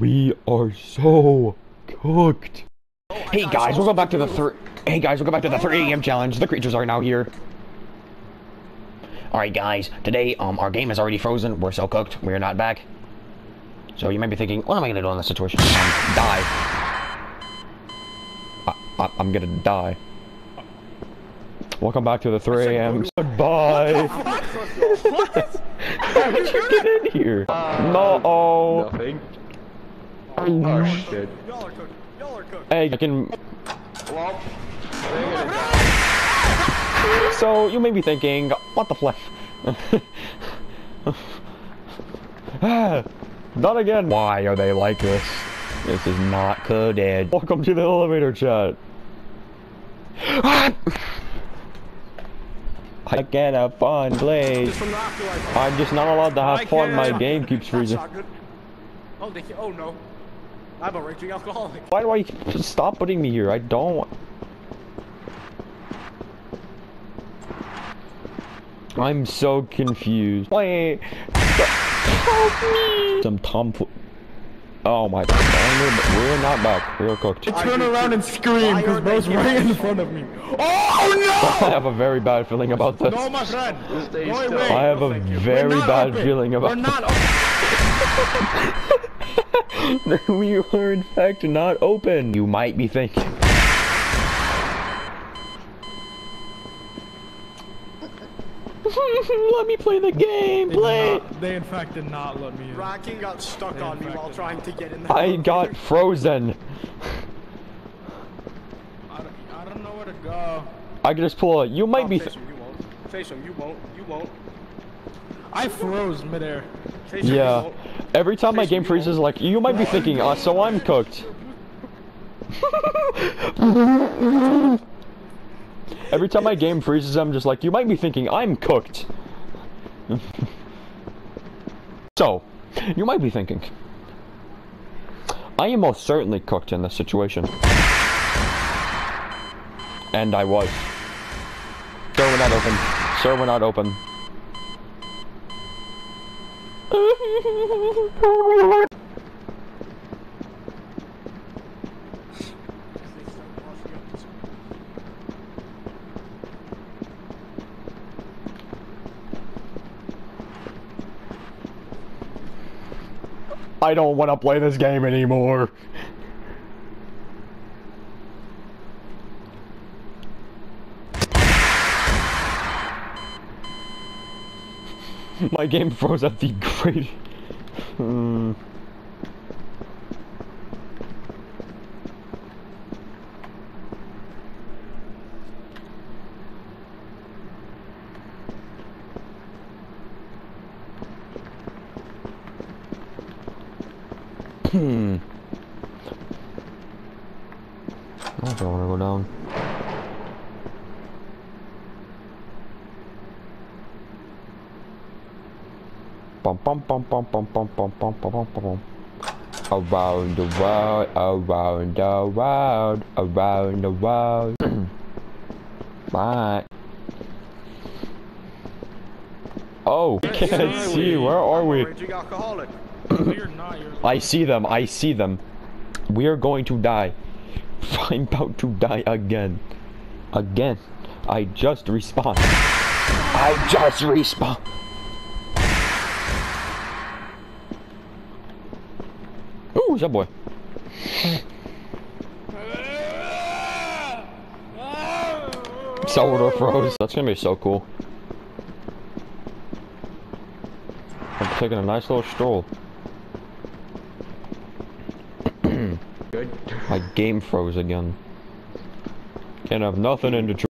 We are so cooked. Hey guys, we'll go back to the three. Hey guys, we'll go back to the 3 a.m. challenge. The creatures are now here. All right, guys. Today, um, our game is already frozen. We're so cooked. We're not back. So you might be thinking, what am I gonna do in this situation? Um, die. I, I, I'm gonna die. Welcome back to the 3 a.m. Goodbye. How did you get in here? no. -oh. Nothing. Oh shit. Y'all are cooked. Y'all are cooked. Hey, I can. Well, So you may be thinking, what the flesh? Ah, not again. Why are they like this? This is not coded. Welcome to the elevator chat. I can't have fun, please. From the afterlife. I'm just not allowed to have fun. My game keeps freezing. Oh, oh no. I'm a raging alcoholic. Why do I stop putting me here? I don't. I'm so confused. Wait. Help me. Some tomfo- Oh my god. We're, we're not back. We're cooked. Turn around and scream because Bro's right in front of me. Oh no! I have a very bad feeling about this. no! No, my friend. Stay still. I have a very bad open. feeling about We're not open. we are in fact not open. You might be thinking. Let me play the game. Play. They in fact did not let me in. Rocking got stuck on me while trying to get in the I got frozen. I don't, I don't know where to go. I can just pull a. You might Oh, be. Faisal, you won't. Faisal, you won't. You won't. I froze midair. Faisal, Yeah. Every time my game freezes, like you might be thinking, uh, so I'm cooked. Every time my game freezes, I'm just like, you might be thinking, I'm cooked. so, you might be thinking, I am most certainly cooked in this situation. And I was. Sir, we're not open. Sir, we're not open. I don't want to play this game anymore. My game froze at the great. Hmm. Hmm. I don't want to go down. Bum bum bum bum bum bum bum bum bum bum bum. Around the world, around the world, around the world. Bye. Oh, can't see. Where are we? raging alcoholic. You're not. You're. I see them. I see them. We are going to die. I'm about to die again. Again. I just respawned. I just respawned. Who's that boy? Salvador froze. That's gonna be so cool. I'm taking a nice little stroll. good. My game froze again. Can't have nothing in the